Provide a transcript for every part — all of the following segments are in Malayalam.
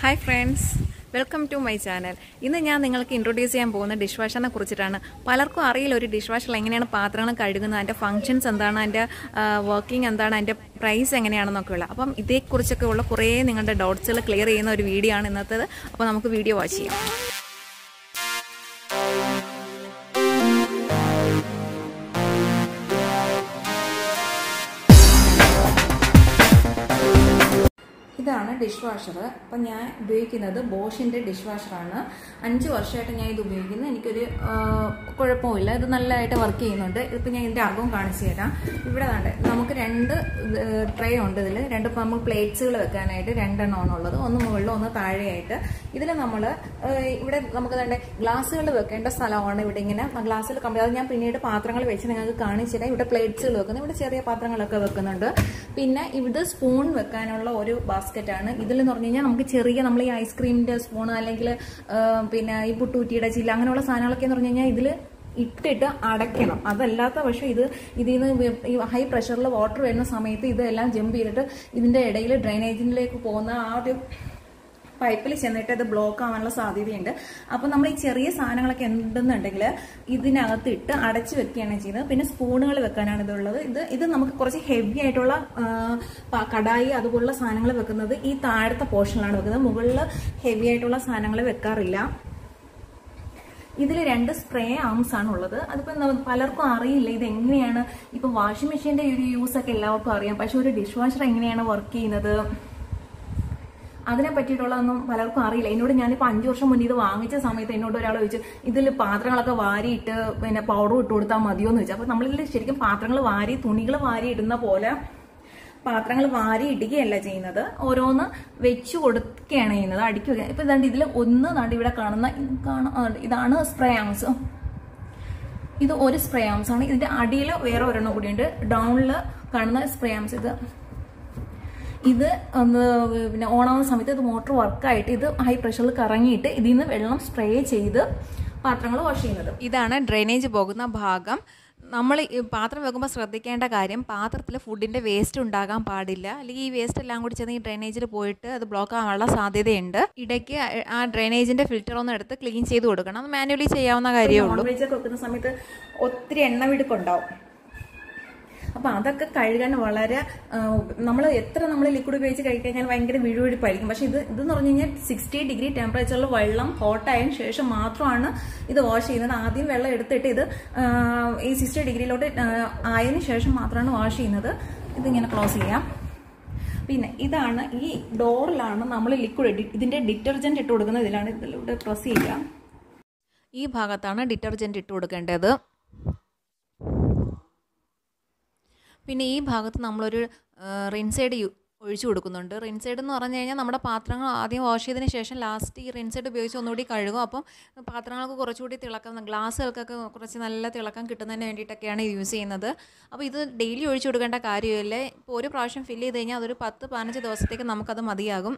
Hi friends welcome to my channel ഇന്ന് ഞാൻ നിങ്ങൾക്ക് ഇൻട്രൊഡ്യൂസ് ചെയ്യാൻ പോകുന്ന ഡിഷ് വാഷറിനെ കുറിച്ചിട്ടാണ്. പലർക്കും അറിയില്ല ഒരു ഡിഷ് വാഷറിൽ എങ്ങനെയാണ് പാത്രങ്ങൾ കഴുകുന്നത് അതിന്റെ ഫങ്ഷൻസ് എന്താണ് അതിന്റെ വർക്കിംഗ് എന്താണ് അതിന്റെ പ്രൈസ് എങ്ങനെയാണെന്നൊക്കെ ഉള്ള. അപ്പം ഇതേക്കുറിച്ചൊക്കെ ഉള്ള കുറേ നിങ്ങളുടെ ഡൗട്ട്സുകൾ ക്ലിയർ ചെയ്യുന്ന ഒരു വീഡിയോ ആണ് ഇന്നത്തേത്. അപ്പോൾ നമുക്ക് വീഡിയോ വാച്ച് ചെയ്യാം. ഡിഷ് വാഷർ അപ്പം ഞാൻ ഉപയോഗിക്കുന്നത് ബോഷിന്റെ ഡിഷ് വാഷറാണ് അഞ്ച് വർഷമായിട്ട് ഞാൻ ഇത് ഉപയോഗിക്കുന്നു. എനിക്കൊരു കുഴപ്പമില്ല. ഇത് നല്ലതായിട്ട് വർക്ക് ചെയ്യുന്നുണ്ട്. ഇപ്പം ഞാൻ ഇതിന്റെ അകവും കാണിച്ചു തരാം. ഇവിടെ വേണ്ട നമുക്ക് രണ്ട് ട്രേ ഉണ്ട് ഇതിൽ രണ്ട് നമ്മൾ പ്ലേറ്റ്സുകൾ വെക്കാനായിട്ട് രണ്ടെണ്ണമാണ് ഉള്ളത്. ഒന്ന് മുകളിലും ഒന്ന് താഴെയായിട്ട്. ഇതിൽ നമ്മൾ ഇവിടെ നമുക്ക് തന്നെ ഗ്ലാസ്സുകൾ വെക്കേണ്ട സ്ഥലമാണ് ഇവിടെ ഇങ്ങനെ. ഗ്ലാസ്സിൽ കമ്പനി അത് ഞാൻ പിന്നീട് പാത്രങ്ങൾ വെച്ച് നിങ്ങൾക്ക് കാണിച്ചു തരാം. ഇവിടെ പ്ലേറ്റ്സുകൾ വെക്കുന്നു. ഇവിടെ ചെറിയ പാത്രങ്ങളൊക്കെ വെക്കുന്നുണ്ട്. പിന്നെ ഇവിടെ സ്പൂൺ വെക്കാനുള്ള ഒരു ബാസ്ക്കറ്റ് ഇതിൽ എന്ന് പറഞ്ഞു കഴിഞ്ഞാൽ നമുക്ക് ചെറിയ നമ്മൾ ഈ ഐസ്ക്രീമിന്റെ സ്പൂൺ അല്ലെങ്കിൽ പിന്നെ ഈ പുട്ടൂറ്റിയുടെ ചില്ല അങ്ങനെയുള്ള സാധനങ്ങളൊക്കെ എന്ന് പറഞ്ഞു കഴിഞ്ഞാൽ ഇതിൽ ഇട്ടിട്ട് അടയ്ക്കണം. അതല്ലാത്ത പക്ഷേ ഇത് ഇതിൽ നിന്ന് ഈ ഹൈ പ്രഷറിൽ വാട്ടർ വരുന്ന സമയത്ത് ഇതെല്ലാം ജമ്പ് ചെയ്തിട്ട് ഇതിന്റെ ഇടയിൽ ഡ്രെയിനേജിലേക്ക് പോകുന്ന ആ ഒരു പൈപ്പിൽ ചെന്നിട്ട് അത് ബ്ലോക്ക് ആവാനുള്ള സാധ്യതയുണ്ട്. അപ്പോൾ നമ്മൾ ഈ ചെറിയ സാധനങ്ങളൊക്കെ ഉണ്ടെന്നുണ്ടെങ്കിൽ ഇതിനകത്ത് ഇട്ട് അടച്ചു വെക്കുകയാണ് ചെയ്യുന്നത്. പിന്നെ സ്പൂണുകൾ വെക്കാനാണ് ഇതുള്ളത്. ഇത് ഇത് നമുക്ക് കുറച്ച് ഹെവി ആയിട്ടുള്ള കടായി അതുപോലുള്ള സാധനങ്ങൾ വെക്കുന്നത് ഈ താഴത്തെ പോർഷനിലാണ് വെക്കുന്നത്. മുകളിൽ ഹെവി ആയിട്ടുള്ള സാധനങ്ങൾ വെക്കാറില്ല. ഇതിൽ രണ്ട് സ്പ്രേ ആംസ് ആണ് ഉള്ളത്. അതിപ്പോ പലർക്കും അറിയില്ല ഇത് എങ്ങനെയാണ്. ഇപ്പൊ വാഷിംഗ് മെഷീന്റെ ഒരു യൂസ് ഒക്കെ എല്ലാവർക്കും അറിയാം. പക്ഷെ ഒരു ഡിഷ് വാഷർ എങ്ങനെയാണ് വർക്ക് ചെയ്യുന്നത്? അതിനെ പറ്റിയിട്ടുള്ളതൊന്നും പലർക്കും അറിയില്ല. എന്നോട് ഞാനിപ്പോൾ അഞ്ചു വർഷം മുന്നേ ഇത് വാങ്ങിച്ച സമയത്ത് എന്നോട് ഒരാൾ ചോദിച്ചു ഇതിൽ പാത്രങ്ങളൊക്കെ വാരിയിട്ട് പിന്നെ പൗഡർ ഇട്ട് കൊടുത്താൽ മതിയോ എന്ന് ചോദിച്ചു. അപ്പോൾ നമ്മളിൽ ശരിക്കും പാത്രങ്ങൾ വാരി തുണികൾ വാരി ഇടുന്ന പോലെ പാത്രങ്ങൾ വാരി ഇടുകയല്ല ചെയ്യുന്നത്. ഓരോന്ന് വെച്ചു കൊടുക്കുകയാണ് ചെയ്യുന്നത്. അടിക്കുക ഇപ്പം ഇതാണ്ട് ഇതിൽ ഒന്ന് നാണ്ട് ഇവിടെ കാണുന്ന ഇത് ഇതാണ് സ്പ്രേ ആംസ് ഇത് ഒരു സ്പ്രേ ആംസ് ആണ്. ഇതിന്റെ അടിയിൽ വേറെ ഒരെണ്ണം കൂടിയുണ്ട്. ഡൗണിൽ കാണുന്ന സ്പ്രേ ആംസ് ഇത്. ഇത് ഒന്ന് പിന്നെ ഓണാവുന്ന സമയത്ത് ഇത് മോട്ടർ വർക്കായിട്ട് ഇത് ഹൈ പ്രഷറിൽ കറങ്ങിയിട്ട് ഇതിൽ നിന്ന് വെള്ളം സ്പ്രേ ചെയ്ത് പാത്രങ്ങൾ വാഷ് ചെയ്യുന്നത്. ഇതാണ് ഡ്രെയിനേജ് പോകുന്ന ഭാഗം. നമ്മൾ പാത്രം വെക്കുമ്പോൾ ശ്രദ്ധിക്കേണ്ട കാര്യം പാത്രത്തിൽ ഫുഡിന്റെ വേസ്റ്റ് ഉണ്ടാകാൻ പാടില്ല. അല്ലെങ്കിൽ ഈ വേസ്റ്റ് എല്ലാം കൂടി ചെന്ന് ഈ ഡ്രെയിനേജിൽ പോയിട്ട് അത് ബ്ലോക്ക് ആവാനുള്ള സാധ്യതയുണ്ട്. ഇടയ്ക്ക് ആ ഡ്രെയിനേജിന്റെ ഫിൽറ്റർ ഒന്ന് എടുത്ത് ക്ലീൻ ചെയ്ത് കൊടുക്കണം. അത് മാനുവലി ചെയ്യാവുന്ന കാര്യമേ ഉള്ളൂ. വെക്കുന്ന സമയത്ത് ഒത്തിരി എണ്ണവിടുക്കുണ്ടാവും അപ്പൊ അതൊക്കെ കഴുകാൻ വളരെ നമ്മൾ എത്ര നമ്മൾ ലിക്വിഡ് ഉപയോഗിച്ച് കഴിക്കഴിഞ്ഞാൽ ഭയങ്കര വിഴുവിഴുപ്പായിരിക്കും പക്ഷേ ഇത് ഇതെന്ന് പറഞ്ഞു കഴിഞ്ഞാൽ സിക്സ്റ്റി ഡിഗ്രി ടെമ്പറേച്ചറിൽ വെള്ളം ഹോട്ടായതിനു ശേഷം മാത്രമാണ് ഇത് വാഷ് ചെയ്യുന്നത്. ആദ്യം വെള്ളം എടുത്തിട്ട് ഇത് ഈ സിക്സ്റ്റി ഡിഗ്രിയിലോട്ട് ആയതിനു ശേഷം മാത്രമാണ് വാഷ് ചെയ്യുന്നത്. ഇതിങ്ങനെ ക്ലോസ് ചെയ്യാം. പിന്നെ ഇതാണ് ഈ ഡോറിലാണ് നമ്മൾ ലിക്വിഡ് ഇതിന്റെ ഡിറ്റർജന്റ് ഇട്ട് കൊടുക്കുന്നത്. ഇതിലാണ് ഇതിലൂടെ പ്രസ് ചെയ്യുക ഈ ഭാഗത്താണ് ഡിറ്റർജന്റ് ഇട്ട് കൊടുക്കേണ്ടത്. പിന്നെ ഈ ഭാഗത്ത് നമ്മളൊരു റിൻസൈഡ് ഒഴിച്ചു കൊടുക്കുന്നുണ്ട്. റിൻസൈഡ് എന്ന് പറഞ്ഞു കഴിഞ്ഞാൽ നമ്മുടെ പാത്രങ്ങൾ ആദ്യം വാഷ് ചെയ്തതിന് ശേഷം ലാസ്റ്റ് ഈ റിൻസൈഡ് ഉപയോഗിച്ച് ഒന്നുകൂടി കഴുകും. അപ്പം പാത്രങ്ങൾക്ക് കുറച്ചുകൂടി തിളക്കം ഗ്ലാസ്സുകൾക്കൊക്കെ കുറച്ച് നല്ല തിളക്കം കിട്ടുന്നതിന് വേണ്ടിയിട്ടൊക്കെയാണ് യൂസ് ചെയ്യുന്നത്. അപ്പോൾ ഇത് ഡെയിലി ഒഴിച്ചു കൊടുക്കേണ്ട കാര്യമില്ല. ഇപ്പോൾ ഒരു പ്രാവശ്യം ഫില്ല് ചെയ്ത് കഴിഞ്ഞാൽ അതൊരു പത്ത് പതിനഞ്ച് ദിവസത്തേക്ക് നമുക്കത് മതിയാകും.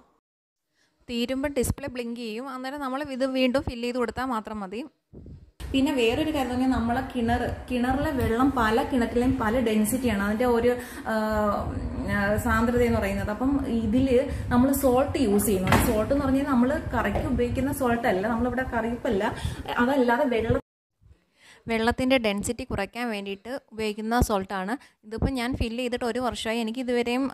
തീരുമ്പോൾ ഡിസ്പ്ലേ ബ്ലിങ്ക് ചെയ്യും. അന്നേരം നമ്മൾ ഇത് വീണ്ടും ഫില്ല് ചെയ്ത് കൊടുത്താൽ മാത്രം മതി. പിന്നെ വേറൊരു കാര്യം പറഞ്ഞാൽ നമ്മളെ കിണർ കിണറിലെ വെള്ളം പല കിണറ്റിലെയും പല ഡെൻസിറ്റിയാണ് അതിന്റെ ഒരു സാന്ദ്രത എന്ന് പറയുന്നത്. അപ്പം ഇതിൽ നമ്മൾ സോൾട്ട് യൂസ് ചെയ്യുന്നുണ്ട് സോൾട്ട് എന്ന് പറഞ്ഞാൽ നമ്മൾ കറിക്ക് ഉപയോഗിക്കുന്ന സോൾട്ട് അല്ല. നമ്മളിവിടെ കറിയപ്പല്ല. അതല്ലാതെ വെള്ളം വെള്ളത്തിന്റെ ഡെൻസിറ്റി കുറയ്ക്കാൻ വേണ്ടിയിട്ട് ഉപയോഗിക്കുന്ന സോൾട്ടാണ് ഇതിപ്പോൾ ഞാൻ ഫില്ല് ചെയ്തിട്ട് ഒരു വർഷമായി എനിക്ക് ഇതുവരെയും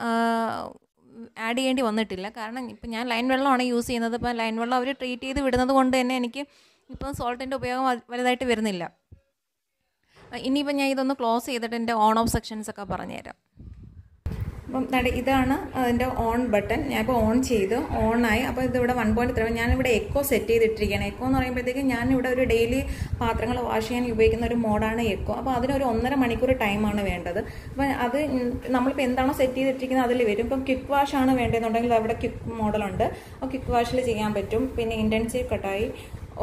ആഡ് ചെയ്യേണ്ടി വന്നിട്ടില്ല. കാരണം ഇപ്പം ഞാൻ ലൈൻ വെള്ളമാണ് യൂസ് ചെയ്യുന്നത്. ഇപ്പം ലൈൻ വെള്ളം അവർ ട്രീറ്റ് ചെയ്ത് വിടുന്നത് കൊണ്ട് തന്നെ എനിക്ക് ഇപ്പം സോൾട്ടിന്റെ ഉപയോഗം വലുതായിട്ട് വരുന്നില്ല. ഇനിയിപ്പം ഞാൻ ഇതൊന്ന് ക്ലോസ് ചെയ്തിട്ട് എന്റെ ഓൺ ഓഫ് സെക്ഷൻസ് ഒക്കെ പറഞ്ഞുതരാം. അപ്പം ഇതാണ് അതിന്റെ ഓൺ ബട്ടൺ. ഞാൻ ഇപ്പോൾ ഓൺ ചെയ്ത്. ആയി. അപ്പോൾ ഇതിവിടെ വൺ പോയിന്റ് ത്രീ ഞാനിവിടെ എക്കോ സെറ്റ് ചെയ്തിട്ടിരിക്കുകയാണ്. എക്കോ എന്ന് പറയുമ്പോഴത്തേക്ക് ഞാനിവിടെ ഒരു ഡെയിലി പാത്രങ്ങൾ വാഷ് ചെയ്യാൻ ഉപയോഗിക്കുന്ന ഒരു മോഡാണ് എക്കോ. അപ്പോൾ അതിനൊരു ഒന്നര മണിക്കൂർ ടൈമാണ് വേണ്ടത്. അപ്പം അത് നമ്മളിപ്പോൾ എന്താണോ സെറ്റ് ചെയ്തിട്ടിരിക്കുന്നത് അതിൽ വരും. ഇപ്പം ക്വിക്ക് വാഷ് ആണ് വേണ്ടതെന്നുണ്ടെങ്കിൽ അവിടെ ക്വിക്ക് മോഡലുണ്ട് അപ്പോൾ ക്വിക്ക് വാഷിൽ ചെയ്യാൻ പറ്റും. പിന്നെ ഇന്റൻസീവ് കട്ടായി.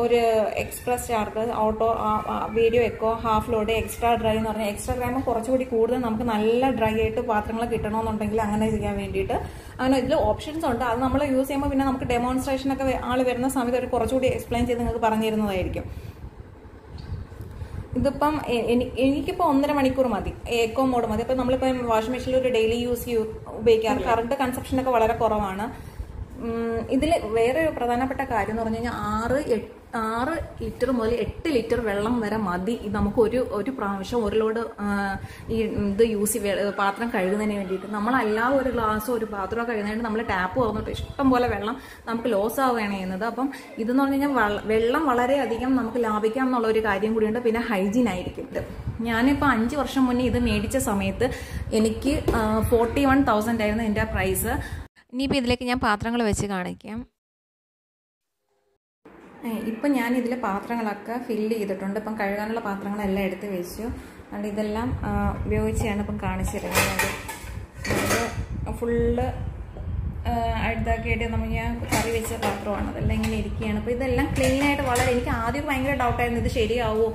ഒരു express charge auto video echo half load extra dry എന്ന് പറഞ്ഞാൽ എക്സ്ട്രാ ഡ്രൈ കുറച്ചുകൂടി കൂടുതൽ നമുക്ക് നല്ല ഡ്രൈ ആയിട്ട് പാത്രങ്ങൾ കിട്ടണമെന്നുണ്ടെങ്കിൽ അങ്ങനെ ചെയ്യാൻ വേണ്ടിയിട്ട്. അങ്ങനെ ഇതിൽ ഓപ്ഷൻസ് ഉണ്ട്. അത് നമ്മൾ യൂസ് ചെയ്യുമ്പോൾ പിന്നെ നമുക്ക് ഡെമോൺസ്ട്രേഷൻ ഒക്കെ ആൾ വരുന്ന സമയത്ത് ഒരു കുറച്ചുകൂടി എക്സ്പ്ലെയിൻ ചെയ്ത് നിങ്ങൾക്ക് പറഞ്ഞു തരുന്നതായിരിക്കും ഇതിപ്പം എനിക്കിപ്പോൾ ഒന്നര മണിക്കൂർ മതി. ഏക്കോ മോഡ് മതി. അപ്പം നമ്മളിപ്പം വാഷിംഗ് മെഷീനിൽ ഒരു ഡെയിലി യൂസ് ഉപയോഗിക്കാറ്. കറണ്ട് കൺസപ്ഷൻ ഒക്കെ വളരെ കുറവാണ്. ഇതിൽ വേറെ ഒരു പ്രധാനപ്പെട്ട കാര്യം എന്ന് പറഞ്ഞു കഴിഞ്ഞാൽ ആറ് എട്ട് ആറ് ലിറ്റർ മുതൽ എട്ട് ലിറ്റർ വെള്ളം വരെ മതി. നമുക്ക് ഒരു ഒരു പ്രാവശ്യം ഒരു ലോഡ് ഈ ഇത് യൂസ് പാത്രം കഴുകുന്നതിന് വേണ്ടിയിട്ട്. നമ്മളല്ലാതെ ഒരു ഗ്ലാസ്സോ ഒരു പാത്രമോ കഴുകുന്നതിന് നമ്മൾ ടാപ്പ് തുറന്നിട്ട് ഇഷ്ടം പോലെ വെള്ളം നമുക്ക് ലോസ് ആവുകയാണ് ചെയ്യുന്നത്. അപ്പം ഇതെന്ന് പറഞ്ഞു കഴിഞ്ഞാൽ വള്ള- വളരെയധികം നമുക്ക് ലാഭിക്കാം എന്നുള്ള ഒരു കാര്യം കൂടിയുണ്ട് പിന്നെ ഹൈജീൻ ആയിരിക്കും ഞാനിപ്പോൾ അഞ്ച് വർഷം മുന്നേ ഇത് മേടിച്ച സമയത്ത് എനിക്ക് ഫോർട്ടി വൺ തൗസൻഡ് ആയിരുന്നു എന്റെ പ്രൈസ് ഇനിയിപ്പോൾ ഇതിലേക്ക് ഞാൻ പാത്രങ്ങൾ വെച്ച് കാണിക്കാം. ഇപ്പം ഞാൻ ഇതിൽ പാത്രങ്ങളൊക്കെ ഫില്ല് ചെയ്തിട്ടുണ്ട്. ഇപ്പം കഴുകാനുള്ള പാത്രങ്ങളെല്ലാം എടുത്ത് വെച്ചു. അതുകൊണ്ട് ഇതെല്ലാം ഉപയോഗിച്ചാണ് ഇപ്പം കാണിച്ചിരുന്നത് ഫുള്ള് അഴുതാക്കിയിട്ട് നമ്മൾ ഞാൻ കറി വെച്ച പാത്രമാണ്. അതെല്ലാം ഇങ്ങനെ ഇരിക്കുകയാണ്. അപ്പോൾ ഇതെല്ലാം ക്ലീൻ ആയിട്ട് വളരെ എനിക്ക് ആദ്യം ഭയങ്കര ഡൗട്ടായിരുന്നു ഇത് ശരിയാവോ?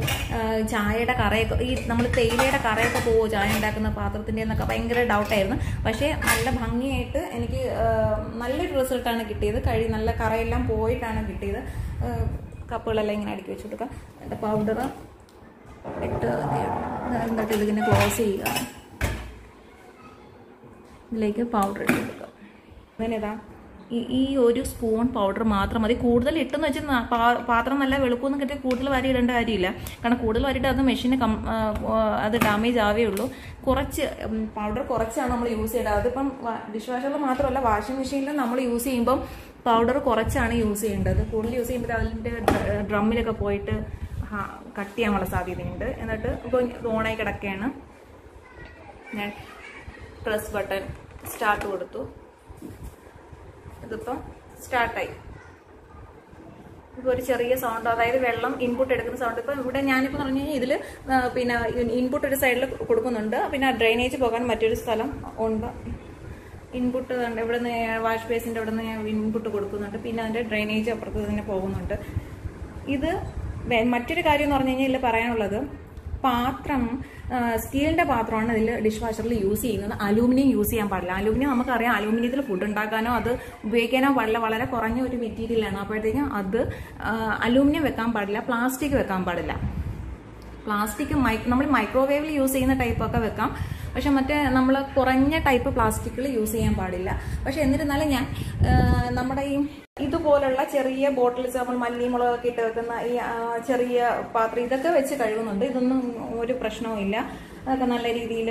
ചായയുടെ കറയൊക്കെ ഈ നമ്മൾ തേയിലയുടെ കറയൊക്കെ പോവോ? ചായ ഉണ്ടാക്കുന്ന പാത്രത്തിന്റെ എന്നൊക്കെ ഭയങ്കര ഡൗട്ടായിരുന്നു പക്ഷേ നല്ല ഭംഗിയായിട്ട് എനിക്ക് നല്ലൊരു റിസൾട്ടാണ് കിട്ടിയത്. കഴി നല്ല കറയെല്ലാം പോയിട്ടാണ് കിട്ടിയത്. കപ്പുകളെല്ലാം ഇങ്ങനെ അടുക്കി വെച്ച് കൊടുക്കാം എന്നിട്ട് പൗഡർ ഇട്ട് എന്നിട്ട് ഇതിങ്ങനെ ക്ലോസ് ചെയ്യുക. ഇതിലേക്ക് പൗഡർ ഇട്ട് കൊടുക്കുക അങ്ങനെ ഇതാ ഈ ഒരു സ്പൂൺ പൗഡർ മാത്രം മതി. കൂടുതൽ ഇട്ടെന്ന് വെച്ചാൽ പാത്രം നല്ല വെളുപ്പൊന്നും കിട്ടി കൂടുതൽ വരി ഇടേണ്ട കാര്യമില്ല. കാരണം കൂടുതൽ വരിയിട്ട് അത് മെഷീന് അത് ഡാമേജ് ആവേ ഉള്ളൂ. കുറച്ച് പൗഡർ കുറച്ചാണ് നമ്മൾ യൂസ് ചെയ്യേണ്ടത്. അതിപ്പം ഡിഷ് വാഷറിൽ മാത്രമല്ല വാഷിംഗ് മെഷീനിൽ നമ്മൾ യൂസ് ചെയ്യുമ്പം പൗഡർ കുറച്ചാണ് യൂസ് ചെയ്യേണ്ടത്. കൂടുതൽ യൂസ് ചെയ്യുമ്പോൾ അതിന്റെ ഡ്രമ്മിലൊക്കെ പോയിട്ട് കട്ട് ചെയ്യാനുള്ള സാധ്യതയുണ്ട്. എന്നിട്ട് ഇപ്പോൾ ഓണായി കിടക്കുകയാണ് ഞാൻ പ്രസ് ബട്ടൺ സ്റ്റാർട്ട് കൊടുത്തു. ഇതിപ്പം സ്റ്റാർട്ടായി. ഇപ്പോൾ ഒരു ചെറിയ സൗണ്ട് അതായത് വെള്ളം ഇൻപുട്ട് എടുക്കുന്ന സൗണ്ട് ഇപ്പം ഇവിടെ ഞാനിപ്പോൾ പറഞ്ഞു കഴിഞ്ഞാൽ ഇതിൽ പിന്നെ ഇൻപുട്ട് ഒരു സൈഡിൽ കൊടുക്കുന്നുണ്ട്. പിന്നെ ഡ്രെയിനേജ് പോകാൻ മറ്റൊരു സ്ഥലം ഉണ്ട്. ഇൻപുട്ട് ഇവിടെ നിന്ന് വാഷ് ബേസിന്റെ ഇവിടെ നിന്ന് ഇൻപുട്ട് കൊടുക്കുന്നുണ്ട്. പിന്നെ അതിന്റെ ഡ്രെയിനേജ് അപ്പുറത്ത് തന്നെ പോകുന്നുണ്ട്. ഇത് മറ്റൊരു കാര്യം എന്ന് പറഞ്ഞു കഴിഞ്ഞാൽ ഇതിൽ പറയാനുള്ളത് പാത്രം സ്റ്റീലിന്റെ പാത്രമാണ് ഇതിൽ ഡിഷ് വാഷറിൽ യൂസ് ചെയ്യുന്നത്. അലൂമിനിയം യൂസ് ചെയ്യാൻ പാടില്ല. അലൂമിനിയം നമുക്കറിയാം അലൂമിനിയത്തിൽ ഫുഡ് ഉണ്ടാക്കാനോ അത് ഉപയോഗിക്കാനോ വളരെ വളരെ കുറഞ്ഞ ഒരു മെറ്റീരിയലാണ് അപ്പോഴത്തേക്കും അത് അലൂമിനിയം വെക്കാൻ പാടില്ല. പ്ലാസ്റ്റിക് വെക്കാൻ പാടില്ല. പ്ലാസ്റ്റിക് മൈ നമ്മൾ മൈക്രോവേവിൽ യൂസ് ചെയ്യുന്ന ടൈപ്പൊക്കെ വെക്കാം. പക്ഷെ മറ്റേ നമ്മൾ കുറഞ്ഞ ടൈപ്പ് പ്ലാസ്റ്റിക്കുകൾ യൂസ് ചെയ്യാൻ പാടില്ല. പക്ഷെ എന്നിരുന്നാലും ഞാൻ നമ്മുടെ ഈ ഇതുപോലുള്ള ചെറിയ ബോട്ടിൽസ് നമ്മൾ മല്ലി മുളകൊക്കെ ഇട്ട് വെക്കുന്ന ഈ ചെറിയ പാത്രം ഇതൊക്കെ വെച്ച് കഴുകുന്നുണ്ട്. ഇതൊന്നും ഒരു പ്രശ്നവും ഇല്ല. അതൊക്കെ നല്ല രീതിയിൽ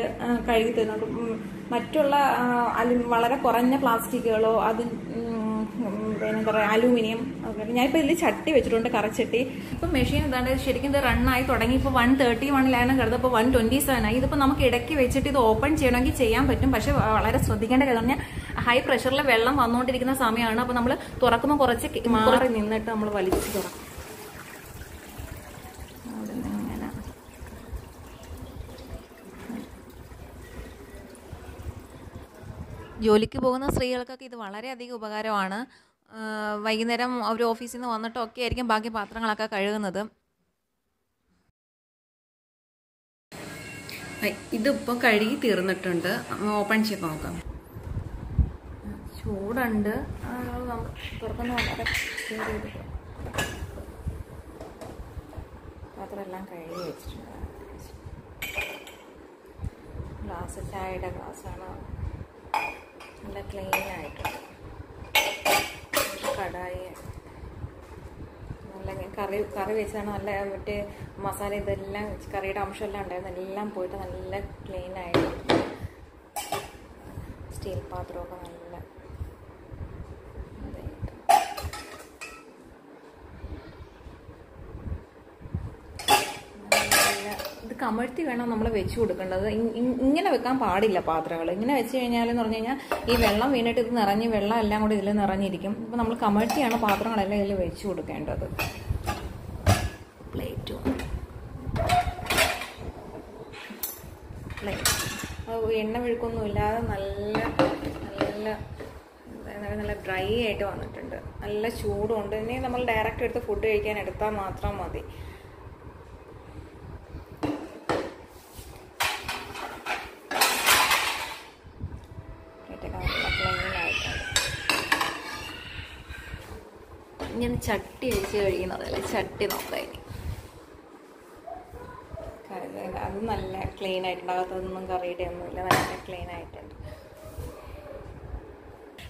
കഴുകി തരുന്നുണ്ട്. മറ്റുള്ള വളരെ കുറഞ്ഞ പ്ലാസ്റ്റിക്കുകളോ അത് പിന്നെ എന്താ പറയുക അലൂമിനിയം ഞാനിപ്പോൾ ഇതിൽ ചട്ടി വെച്ചിട്ടുണ്ട് കറച്ചട്ടി. ഇപ്പം മെഷീൻ എന്താണ് ശരിക്കും ഇത് റണ്ണായി തുടങ്ങി. ഇപ്പോൾ വൺ തേർട്ടി വണ്ണിലാണ് കിടന്നത് ഇപ്പോൾ വൺ ട്വന്റി സെവൻ ആയി. ഇതിപ്പോൾ നമുക്ക് ഇടയ്ക്ക് വെച്ചിട്ട് ഇത് ഓപ്പൺ ചെയ്യണമെങ്കിൽ ചെയ്യാൻ പറ്റും. പക്ഷേ വളരെ ശ്രദ്ധിക്കേണ്ട കാര്യം പറഞ്ഞാൽ ഹൈ പ്രഷറിൽ വെള്ളം വന്നുകൊണ്ടിരിക്കുന്ന സമയമാണ് അപ്പോൾ നമ്മൾ തുറക്കുമ്പോൾ കുറച്ച് മാറി നിന്നിട്ട് നമ്മൾ വലിച്ചു തുറക്കും അവിടെ നിന്ന് ഇങ്ങനെ ജോലിക്ക് പോകുന്ന സ്ത്രീകൾക്കൊക്കെ ഇത് വളരെയധികം ഉപകാരമാണ്. വൈകുന്നേരം അവർ ഓഫീസിൽ നിന്ന് വന്നിട്ടൊക്കെ ആയിരിക്കും ബാക്കി പാത്രങ്ങളൊക്കെ കഴുകുന്നത്. ഇതിപ്പോൾ കഴുകി തീർന്നിട്ടുണ്ട്. ഓപ്പൺ ചെയ്ത് നോക്കാം. ചൂടുണ്ട്. തുറക്കുന്ന വളരെ പാത്രമെല്ലാം കഴുകി വെച്ചിട്ടുണ്ട്. ഗ്ലാസ് ചായയുടെ ഗ്ലാസ്സാണ്. ക്ലീൻ ആയിട്ടുണ്ട് കടായി നല്ല കറി കറി വെച്ചാണ് നല്ല മറ്റേ മസാല ഇതെല്ലാം കറിയുടെ അംശമെല്ലാം ഉണ്ടായിരുന്നു. എല്ലാം പോയിട്ട് നല്ല ക്ലീൻ ആയിട്ട് സ്റ്റീൽ പാത്രമൊക്കെ നല്ല ഇതായിട്ട്. നല്ല ഇത് കമഴ്ത്തി വേണം നമ്മൾ വെച്ച് കൊടുക്കേണ്ടത്. ഇങ്ങനെ വെക്കാൻ പാടില്ല പാത്രങ്ങൾ ഇങ്ങനെ വെച്ച് കഴിഞ്ഞാൽ എന്ന് പറഞ്ഞു കഴിഞ്ഞാൽ ഈ വെള്ളം വീണിട്ട് ഇത് നിറഞ്ഞ് വെള്ളം എല്ലാം കൂടി ഇതിൽ നിറഞ്ഞിരിക്കും. അപ്പം നമ്മൾ കമഴ്ത്തിയാണ് പാത്രങ്ങളെല്ലാം ഇതിൽ വെച്ച് കൊടുക്കേണ്ടത്. പ്ലേറ്റും എണ്ണ വിഴുക്കൊന്നും ഇല്ലാതെ നല്ല നല്ല നല്ല ഡ്രൈ ആയിട്ട് വന്നിട്ടുണ്ട്. നല്ല ചൂടുണ്ട്. ഇനി നമ്മൾ ഡയറക്റ്റ് എടുത്ത് ഫുഡ് കഴിക്കാൻ എടുത്താൽ മാത്രം മതി പ്ലേറ്റൊക്കെ നല്ല ക്ലീൻ ആയിട്ടുണ്ട് ഞാൻ ചട്ടി വെച്ച് കഴിക്കുന്നതല്ലേ ചട്ടി നോക്കാം ഇനി. അത് നല്ല ക്ലീൻ ആയിട്ടുണ്ട് അകത്തൊന്നും കറിയുടെ ഒന്നുമില്ല നല്ല ക്ലീൻ ആയിട്ടുണ്ട്.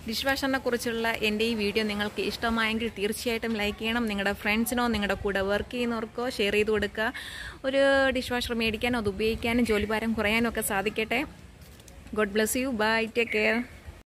ഡിഷ് വാഷറിനെ കുറിച്ചുള്ള എന്റെ ഈ വീഡിയോ നിങ്ങൾക്ക് ഇഷ്ടമായെങ്കിൽ തീർച്ചയായിട്ടും ലൈക്ക് ചെയ്യണം. നിങ്ങളുടെ ഫ്രണ്ട്സിനോ നിങ്ങളുടെ കൂടെ വർക്ക് ചെയ്യുന്നവർക്കോ ഷെയർ ചെയ്ത് കൊടുക്കുക. ഒരു ഡിഷ് വാഷർ മേടിക്കാനോ അത് ഉപയോഗിക്കാനും ജോലിഭാരം കുറയാനും ഒക്കെ സാധിക്കട്ടെ. God bless you bye take care